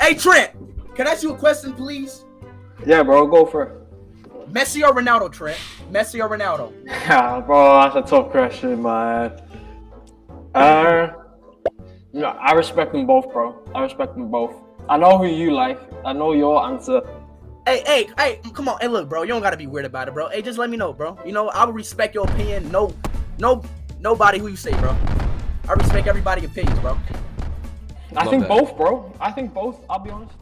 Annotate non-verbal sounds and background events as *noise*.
Hey Trent, can I ask you a question, please? Yeah, bro, go for it. Messi or Ronaldo, Trent? Messi or Ronaldo? *laughs* Yeah, bro, that's a tough question, man. Uh, no, I respect them both, bro. I respect them both. I know who you like. I know your answer. Hey, hey, hey, come on. Hey, look, bro. You don't gotta be weird about it, bro. Hey, just let me know, bro. You know, I will respect your opinion. No, no, nobody who you say, bro. I respect everybody's opinions, bro. I Love think that. both, bro. I think both. I'll be honest.